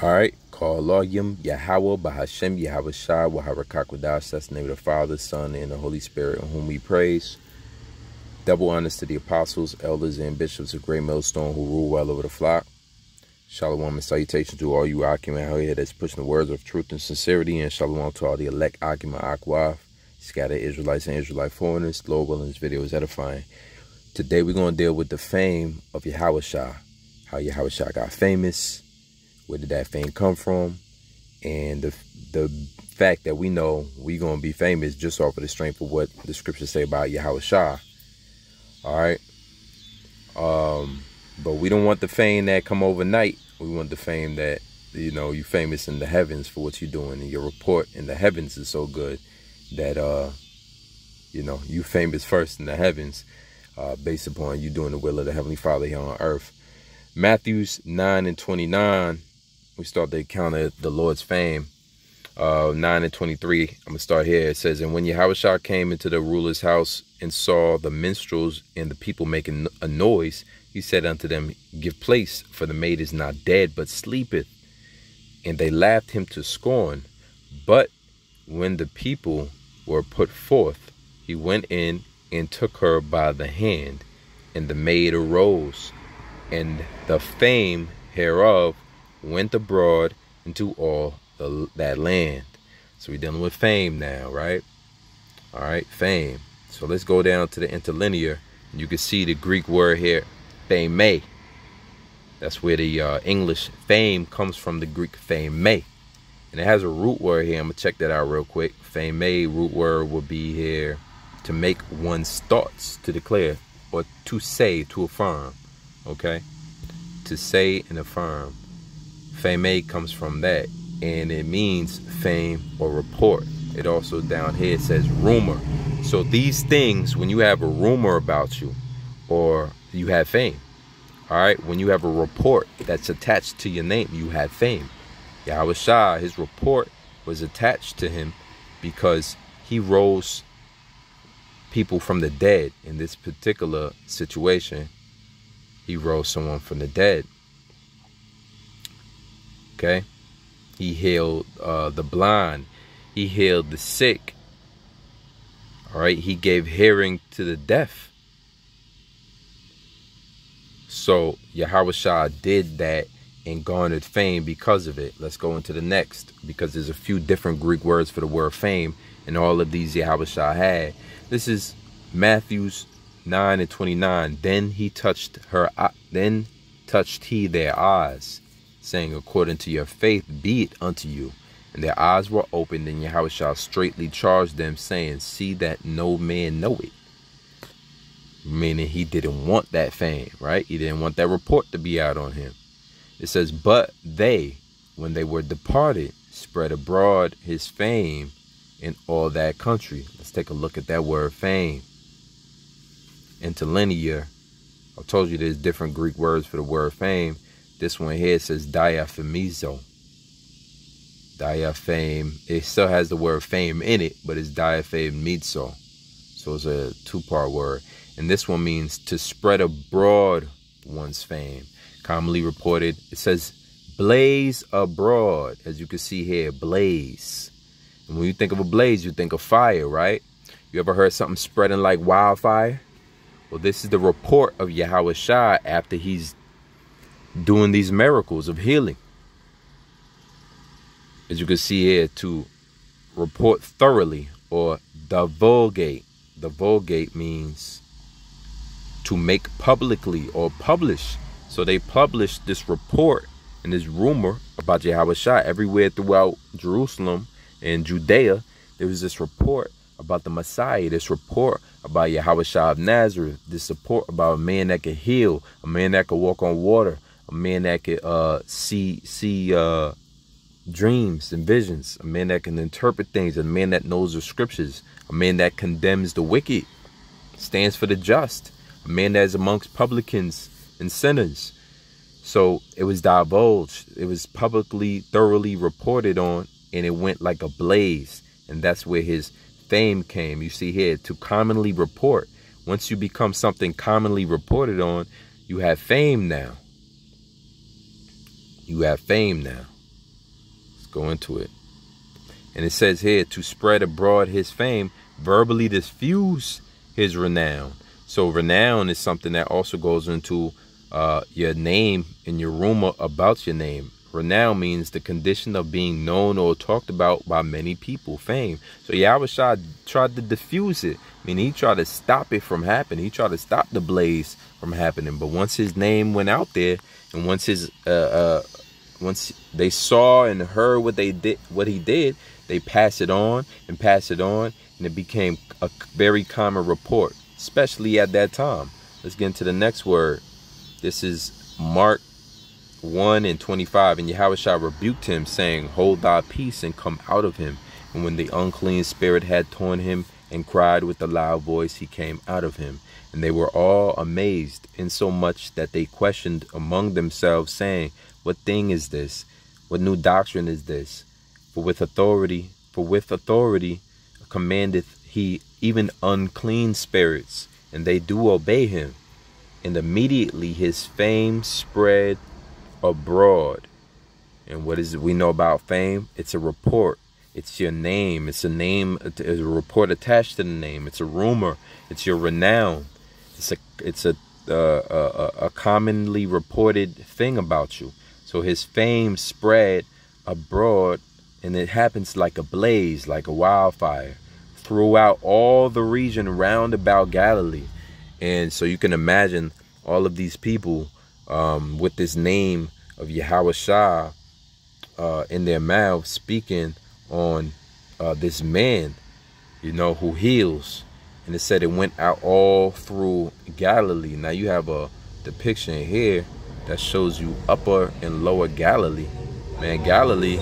All right. Call Loyim Yahweh Bahashem Yahawashi Waharakakwadash. That's the name of the Father, Son, and the Holy Spirit, whom we praise. Double honors to the apostles, elders, and bishops of Great Millstone who rule well over the flock. Shalom and salutation to all you Akim here that's pushing the words of truth and sincerity. And shalom to all the elect Akim Akwaf, scattered Israelites and Israelite foreigners. Lord willing, this video is edifying. Today we're going to deal with the fame of Yahawashi. How Yahawashi got famous where did that fame come from? And the the fact that we know we're gonna be famous just off of the strength of what the scriptures say about Yahawashi. All right. Um, but we don't want the fame that come overnight. We want the fame that you know you famous in the heavens for what you're doing, and your report in the heavens is so good that uh, you know you famous first in the heavens, uh, based upon you doing the will of the heavenly Father here on earth. Matthew's nine and twenty nine we start the account of the Lord's fame. Uh, 9 and 23, I'm going to start here. It says, And when Yahushua came into the ruler's house and saw the minstrels and the people making a noise, he said unto them, Give place, for the maid is not dead, but sleepeth. And they laughed him to scorn. But when the people were put forth, he went in and took her by the hand, and the maid arose, and the fame hereof went abroad into all the, that land. So we're dealing with fame now, right? All right, fame. So let's go down to the interlinear. You can see the Greek word here, fame. That's where the uh, English fame comes from the Greek fame. And it has a root word here. I'm going to check that out real quick. Fame root word will be here to make one's thoughts, to declare, or to say, to affirm. Okay? To say and affirm. Fame comes from that, and it means fame or report. It also down here says rumor. So these things, when you have a rumor about you, or you have fame, all right, when you have a report that's attached to your name, you have fame. Yahawashi, his report was attached to him because he rose people from the dead. In this particular situation, he rose someone from the dead. Okay. He healed uh, the blind. He healed the sick. All right. He gave hearing to the deaf. So Yahawashi did that and garnered fame because of it. Let's go into the next because there's a few different Greek words for the word fame and all of these Yahawashi had. This is Matthew's 9 and 29. Then he touched her, then touched he their eyes saying, According to your faith be it unto you. And their eyes were opened, and Yahawashi straightly charge them, saying, See that no man know it. Meaning he didn't want that fame, right? He didn't want that report to be out on him. It says, But they, when they were departed, spread abroad his fame in all that country. Let's take a look at that word fame. Interlinear. I told you there's different Greek words for the word fame. This one here says diaphemizo. Diaphame. It still has the word fame in it, but it's diaphemizo. So it's a two-part word. And this one means to spread abroad one's fame. Commonly reported, it says blaze abroad. As you can see here, blaze. And when you think of a blaze, you think of fire, right? You ever heard something spreading like wildfire? Well, this is the report of Yahawashi after he's doing these miracles of healing. As you can see here, to report thoroughly or divulgate. Divulgate means to make publicly or publish. So they published this report and this rumor about Yahweh everywhere throughout Jerusalem and Judea. There was this report about the Messiah, this report about Yahweh of Nazareth, this report about a man that could heal, a man that could walk on water, a man that could uh, see see uh, dreams and visions, a man that can interpret things, a man that knows the scriptures, a man that condemns the wicked, stands for the just, a man that is amongst publicans and sinners. So it was divulged, it was publicly, thoroughly reported on, and it went like a blaze. And that's where his fame came. You see here, to commonly report. Once you become something commonly reported on, you have fame now. You have fame now. Let's go into it. And it says here to spread abroad his fame, verbally diffuse his renown. So renown is something that also goes into uh, your name and your rumor about your name. Renown means the condition of being known or talked about by many people, fame. So Yahweh tried to diffuse it. I mean, he tried to stop it from happening. He tried to stop the blaze from happening. But once his name went out there, and once his uh, uh, once they saw and heard what they did, what he did, they pass it on and pass it on, and it became a very common report, especially at that time. Let's get into the next word. This is Mark 1 and 25. And Yahushua rebuked him, saying, Hold thy peace and come out of him. And when the unclean spirit had torn him and cried with a loud voice, he came out of him. And they were all amazed, insomuch that they questioned among themselves, saying, What thing is this? What new doctrine is this? For with authority, for with authority commandeth he even unclean spirits, and they do obey him. And immediately his fame spread abroad. And what is it we know about fame? It's a report. It's your name. It's a name. It's a report attached to the name. It's a rumor. It's your renown. It's a it's a uh, a, a commonly reported thing about you. So his fame spread abroad, and it happens like a blaze, like a wildfire, throughout all the region round about Galilee. And so you can imagine all of these people um, with this name of Yahawashi uh, in their mouth speaking on uh, this man, you know, who heals. And it said it went out all through Galilee. Now you have a depiction here that shows you upper and lower Galilee. Man, Galilee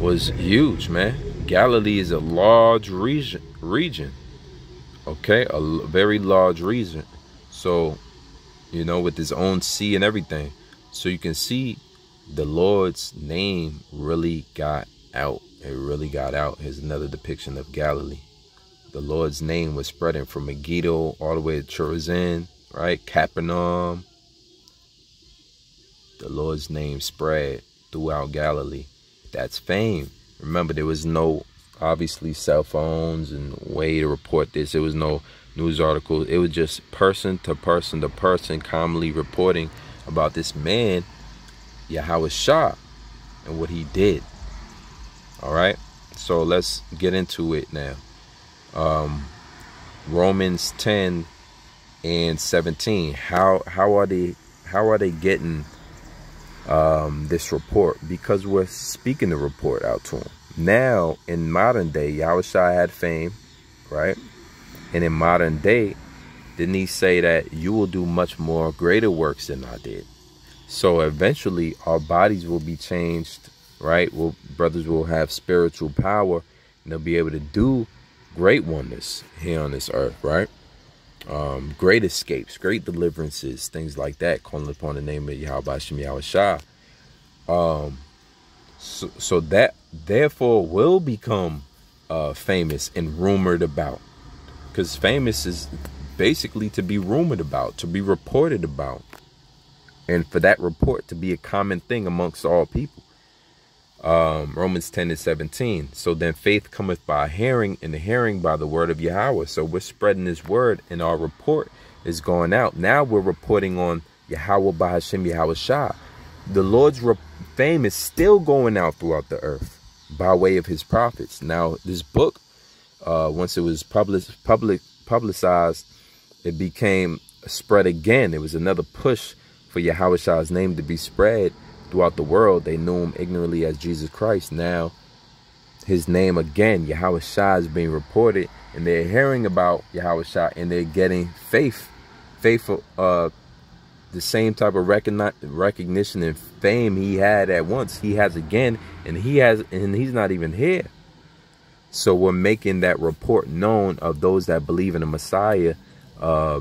was huge, man. Galilee is a large region, region. Okay, a very large region. So you know, with his own sea and everything. So you can see the Lord's name really got out. It really got out. Here's another depiction of Galilee. The Lord's name was spreading from Megiddo all the way to Chorazin, right? Capernaum. The Lord's name spread throughout Galilee. That's fame. Remember, there was no, obviously, cell phones and way to report this. There was no news articles. It was just person to person to person commonly reporting about this man, Yahawashi, and what he did. All right. So let's get into it now. Um, Romans 10 and 17. How how are they how are they getting um, this report? Because we're speaking the report out to them. Now in modern day, Yahawashi had fame, right? And in modern day, didn't he say that you will do much more greater works than I did? So eventually our bodies will be changed, right? Well, brothers will have spiritual power and they'll be able to do great wonders here on this earth, right? Um, great escapes, great deliverances, things like that, calling upon the name of Yahweh Shem Yahawashi. Um, so, so that therefore will become uh, famous and rumored about because famous is basically to be rumored about, to be reported about. And for that report to be a common thing amongst all people. Um, Romans 10 and 17. So then faith cometh by hearing, and the hearing by the word of Yahweh. So we're spreading this word, and our report is going out. Now we're reporting on Yahweh by Hashem Yahawashi. The Lord's fame is still going out throughout the earth by way of his prophets. Now, this book uh, once it was public, public, publicized, it became spread again. It was another push for Yahawashi's name to be spread throughout the world. They knew him ignorantly as Jesus Christ. Now, his name again, Yahawashi, is being reported, and they're hearing about Yahawashi, and they're getting faith, faithful, uh, the same type of recognition and fame he had at once. He has again, and he has, and he's not even here. So we're making that report known of those that believe in the Messiah uh,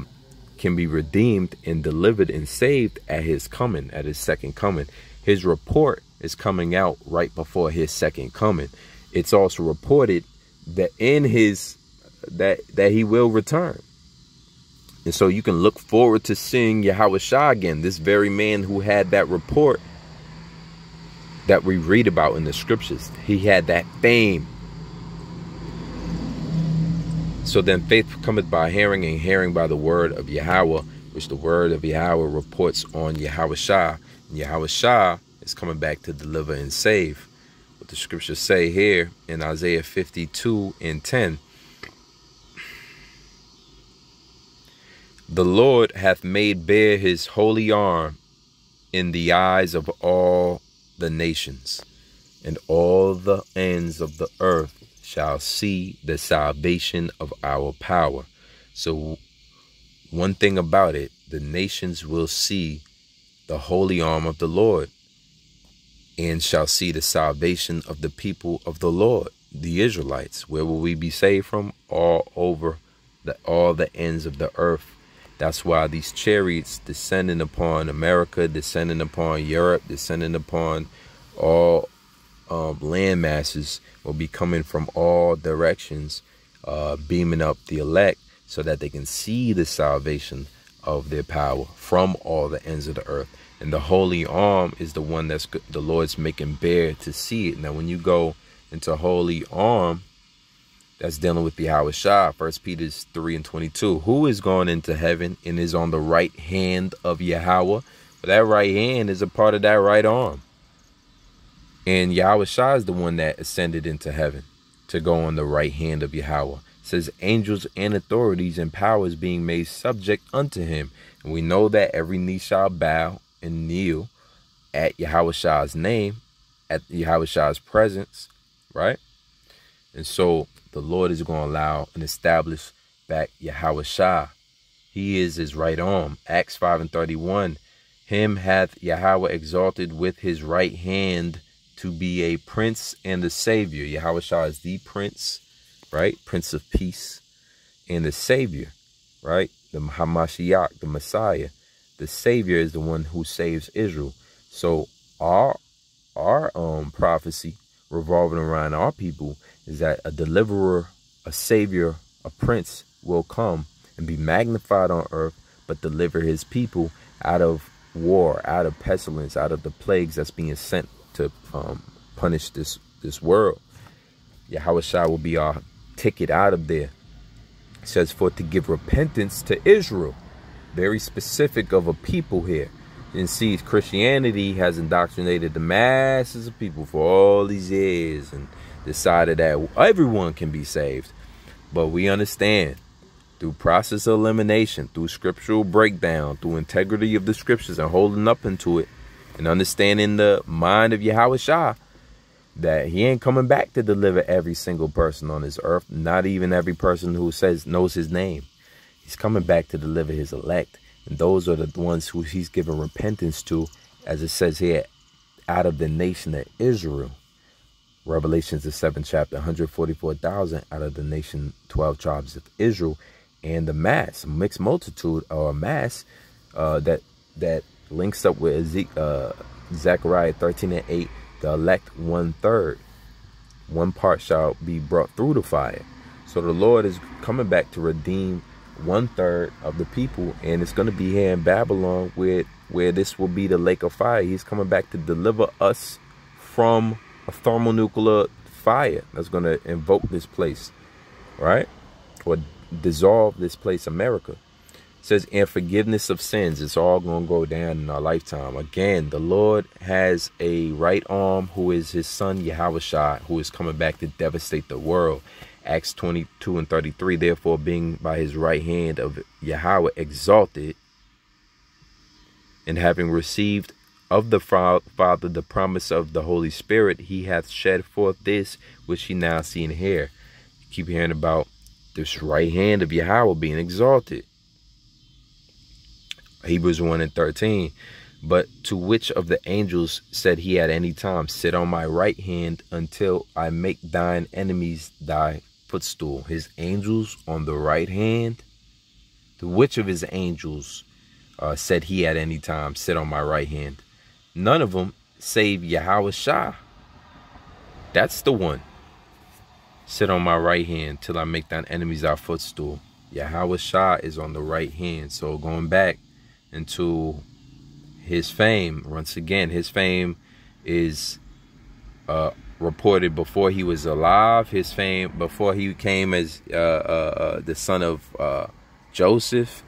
can be redeemed and delivered and saved at his coming, at his second coming. His report is coming out right before his second coming. It's also reported that in his that that he will return. And so you can look forward to seeing Yahawashi again, this very man who had that report that we read about in the scriptures. He had that fame. So then faith cometh by hearing, and hearing by the word of Yahweh, which the word of Yahweh reports on Yahawashi. And Yahawashi is coming back to deliver and save. What the scriptures say here in Isaiah 52 and 10. The Lord hath made bare his holy arm in the eyes of all the nations, and all the ends of the earth shall see the salvation of our power. So, one thing about it, the nations will see the holy arm of the Lord and shall see the salvation of the people of the Lord, the Israelites. Where will we be saved from? All over the all the ends of the earth. That's why these chariots descending upon America, descending upon Europe, descending upon all um, land masses will be coming from all directions, uh, beaming up the elect so that they can see the salvation of their power from all the ends of the earth. And the holy arm is the one that's the Lord's making bare to see it. Now, when you go into holy arm, that's dealing with the Yahawashi. First Peter 3 and 22. Who is going into heaven and is on the right hand of Yahweh? But that right hand is a part of that right arm. And Yahawashi is the one that ascended into heaven to go on the right hand of Yahweh. It says angels and authorities and powers being made subject unto him. And we know that every knee shall bow and kneel at Yahawashi's name, at Yahawashi's presence, right? And so the Lord is going to allow and establish back Yahawashi. He is his right arm. Acts 5 and 31. Him hath Yahweh exalted with his right hand to be a prince and a savior. Yahawashi is the prince, right? Prince of peace and the savior, right? The Hamashiach, the Messiah the Savior is the one who saves Israel. So our our um prophecy revolving around our people is that a deliverer, a savior, a prince will come and be magnified on earth, but deliver his people out of war, out of pestilence, out of the plagues that's being sent to um, punish this this world. Yahawashi will be our ticket out of there. It says for to give repentance to Israel very specific of a people here. And see, Christianity has indoctrinated the masses of people for all these years and decided that everyone can be saved. But we understand through process of elimination, through scriptural breakdown, through integrity of the scriptures and holding up into it, and understanding the mind of Yahawashi, that he ain't coming back to deliver every single person on this earth, not even every person who says knows his name. He's coming back to deliver his elect. And those are the ones who he's given repentance to, as it says here, out of the nation of Israel. Revelations, the seventh chapter, 144,000 out of the nation, 12 tribes of Israel. And the mass, mixed multitude, or mass uh, that that links up with Ezekiel, uh, Zechariah 13 and 8, the elect one third. One part shall be brought through the fire. So the Lord is coming back to redeem one third of the people, and it's going to be here in Babylon where where this will be the lake of fire. He's coming back to deliver us from a thermonuclear fire that's going to invoke this place, right? Or dissolve this place, America. Says, and forgiveness of sins. It's all going to go down in our lifetime. Again, the Lord has a right arm who is his son, Yahawashi, who is coming back to devastate the world. Acts 22 and 33, therefore being by his right hand of Yahweh exalted, and having received of the Father the promise of the Holy Spirit, he hath shed forth this which ye now see and hear. Keep hearing about this right hand of Yahweh being exalted. Hebrews 1 and 13. But to which of the angels said he at any time, Sit on my right hand until I make thine enemies thy footstool, his angels on the right hand. To which of his angels uh, said he at any time, sit on my right hand? None of them save Yahawashi. That's the one. Sit on my right hand till I make thine enemies our footstool. Yahawashi is on the right hand. So going back into his fame, once again, his fame is uh, reported before he was alive. His fame before he came as uh, uh, uh the son of uh, Joseph.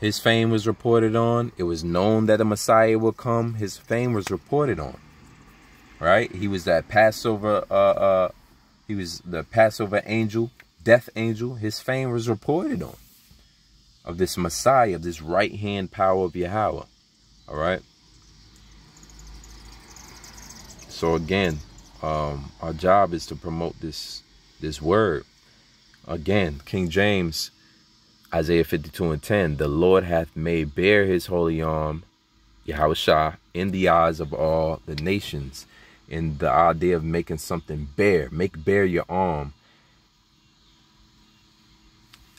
His fame was reported on. It was known that a Messiah would come. His fame was reported on. Right? He was that Passover. Uh, he was the Passover angel, death angel. His fame was reported on. Of this Messiah, of this right hand power of Yahweh. All right. So again, um, our job is to promote this this word. Again, King James, Isaiah 52 and 10, the Lord hath made bare his holy arm, Yahweh in the eyes of all the nations. In the idea of making something bare, make bare your arm.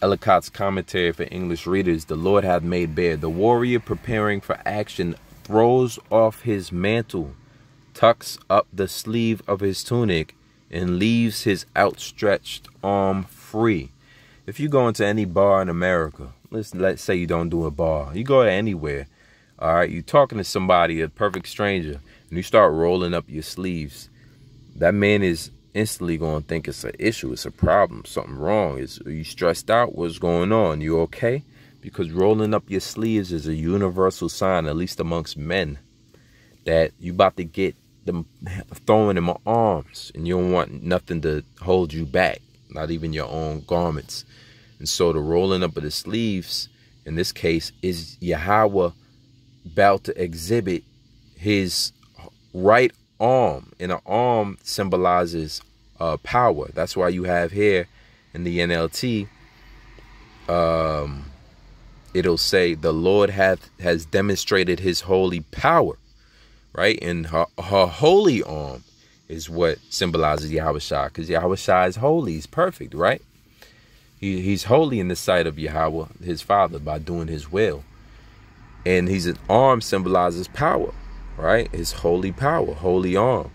Ellicott's commentary for English readers, the Lord hath made bare. The warrior preparing for action throws off his mantle tucks up the sleeve of his tunic, and leaves his outstretched arm free. If you go into any bar in America, let's let's say you don't do a bar, you go anywhere, all right, you're talking to somebody, a perfect stranger, and you start rolling up your sleeves, that man is instantly going to think it's an issue, it's a problem, something wrong. Is you stressed out? What's going on? You okay? Because rolling up your sleeves is a universal sign, at least amongst men, that you about to get them throwing in my arms and you don't want nothing to hold you back not even your own garments and so the rolling up of the sleeves in this case is Yahweh about to exhibit his right arm and an arm symbolizes uh, power that's why you have here in the NLT um, it'll say the Lord hath has demonstrated his holy power right? And her, her holy arm is what symbolizes Yahweh because Yahweh is holy, he's perfect, right? He, he's holy in the sight of Yahweh, his father, by doing his will. And his arm symbolizes power, right? His holy power, holy arm.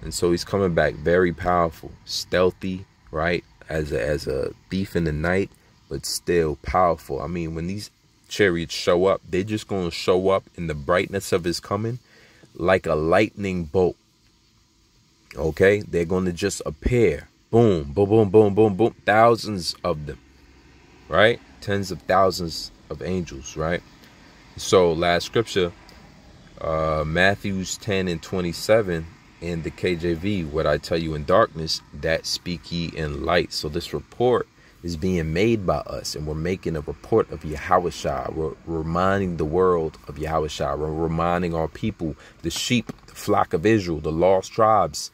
And so he's coming back very powerful, stealthy, right? As a, as a thief in the night, but still powerful. I mean, when these chariots show up, they're just going to show up in the brightness of his coming like a lightning bolt. Okay, they're going to just appear. Boom, boom, boom, boom, boom, boom. Thousands of them, right? Tens of thousands of angels, right? So, last scripture, uh, Matthews 10 and 27 in the KJV, what I tell you in darkness, that speak ye in light. So, this report is being made by us, and we're making a report of Yahweh We're reminding the world of Yahweh We're reminding our people, the sheep, the flock of Israel, the lost tribes,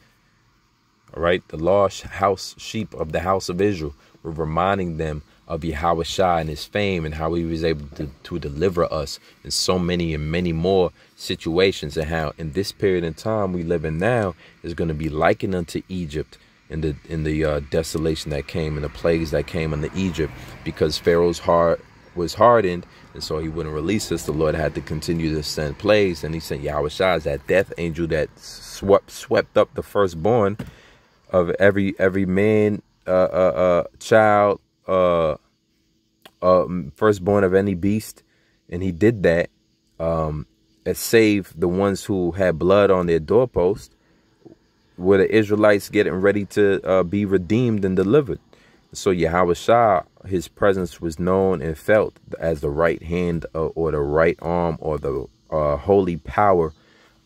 all right, the lost house sheep of the house of Israel. We're reminding them of Yahawashi and his fame and how he was able to, to deliver us in so many and many more situations and how in this period in time we live in now is going to be likened unto Egypt in the in the uh, desolation that came and the plagues that came into Egypt because Pharaoh's heart was hardened and so he wouldn't release us. The Lord had to continue to send plagues and he sent Yahawashi that death angel that swept swept up the firstborn of every every man uh, uh, uh child uh, uh firstborn of any beast and he did that um and saved the ones who had blood on their doorpost were the Israelites getting ready to uh, be redeemed and delivered. So Yahawashi, his presence was known and felt as the right hand uh, or the right arm or the uh, holy power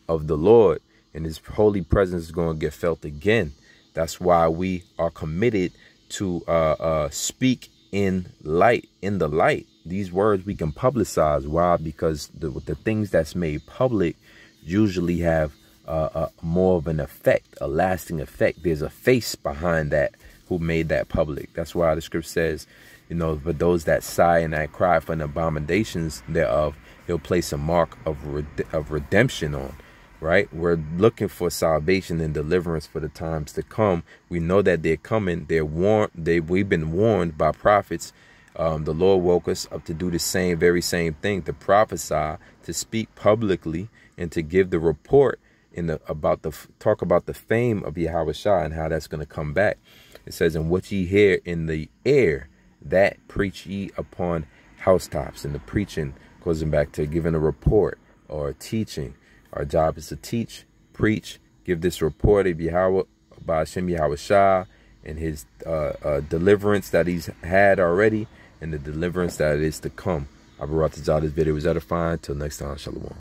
of the Lord. And his holy presence is going to get felt again. That's why we are committed to uh, uh, speak in light, in the light. These words we can publicize. Why? Because the, the things that's made public usually have uh, uh, more of an effect, a lasting effect. There's a face behind that who made that public. That's why the script says, you know, for those that sigh and that cry for the abominations thereof, he'll place a mark of of redemption on. Right? We're looking for salvation and deliverance for the times to come. We know that they're coming. They're warned. They we've been warned by prophets. Um, the Lord woke us up to do the same, very same thing, to prophesy, to speak publicly, and to give the report in the about the talk about the fame of Yahawashi and how that's going to come back. It says, "And what ye hear in the air, that preach ye upon housetops." And the preaching goes back to giving a report or teaching. Our job is to teach, preach, give this report of Yahweh by Hashem Yahawashi and his uh, uh, deliverance that he's had already and the deliverance that is to come. I brought this out. This video was edifying. Till next time, Shalom.